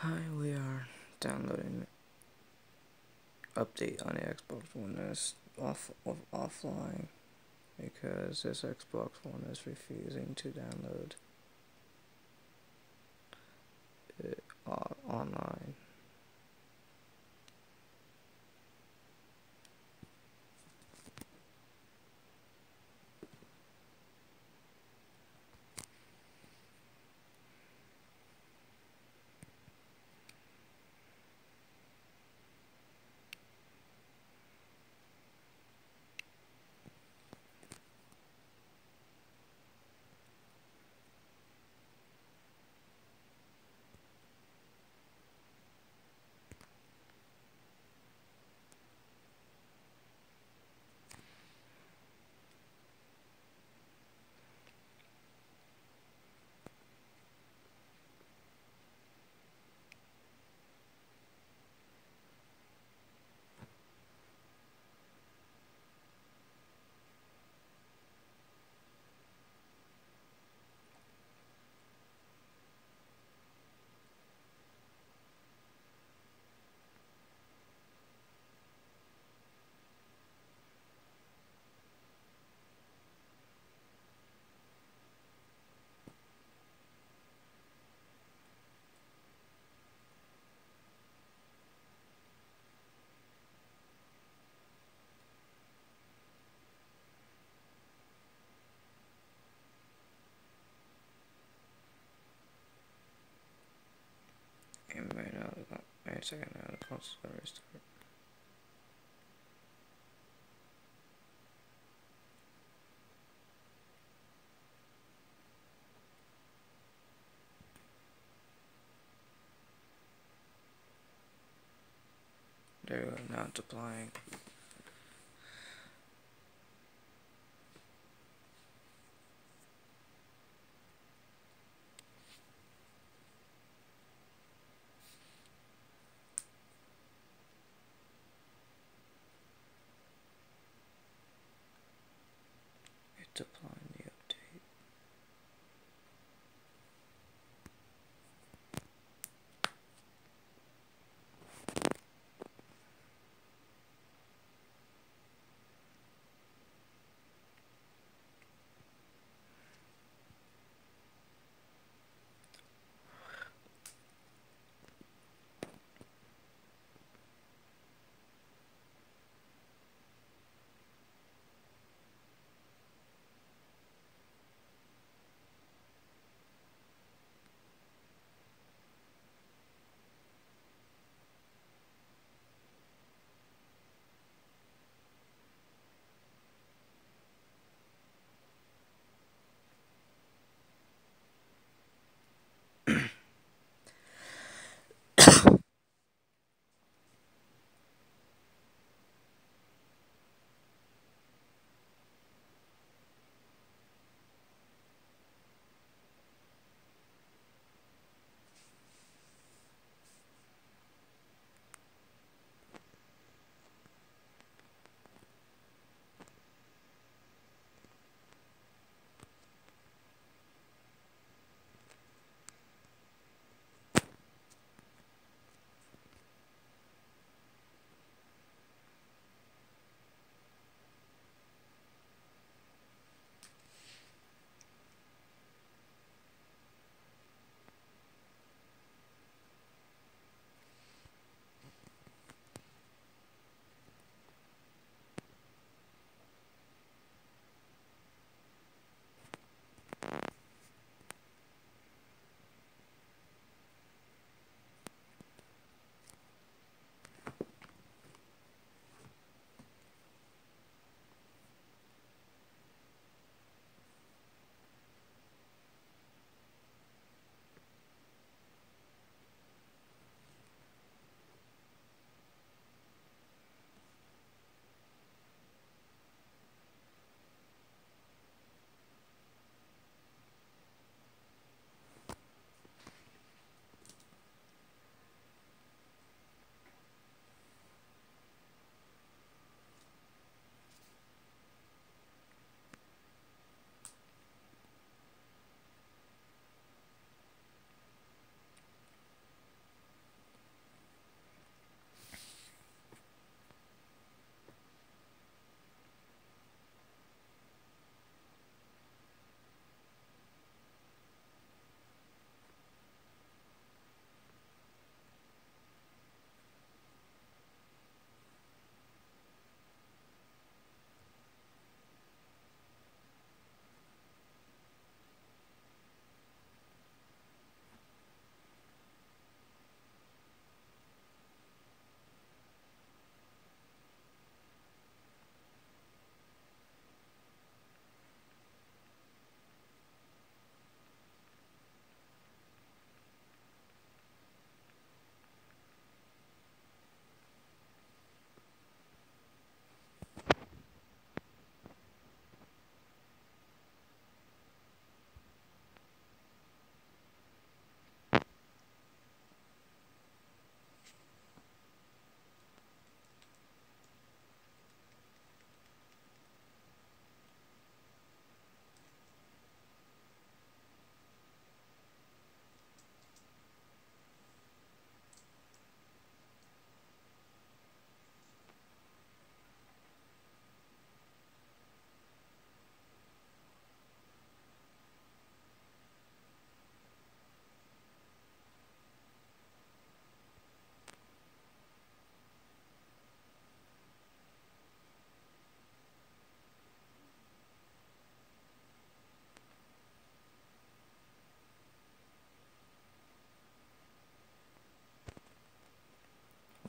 Hi, we are downloading update on the Xbox One S off, off offline because this Xbox One is refusing to download it online. Wait a second now, the restart. There we go, now it's applying.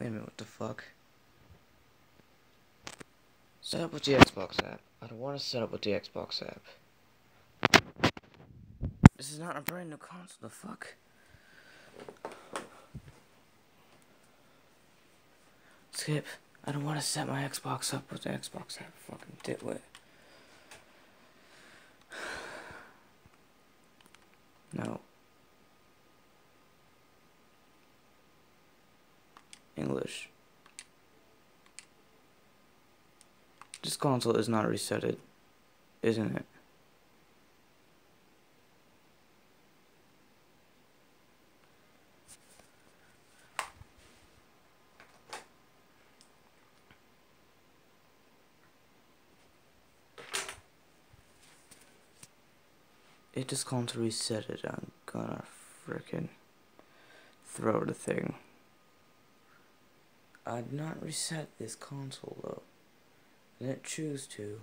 Wait a minute, what the fuck? Set up with the Xbox app. I don't want to set up with the Xbox app. This is not a brand new console, the fuck? Skip. I don't want to set my Xbox up with the Xbox app. Fucking ditwit. No. English. This console is not resetted, isn't it? It just can't reset it, I'm gonna frickin' throw the thing. I'd not reset this console though. I didn't choose to.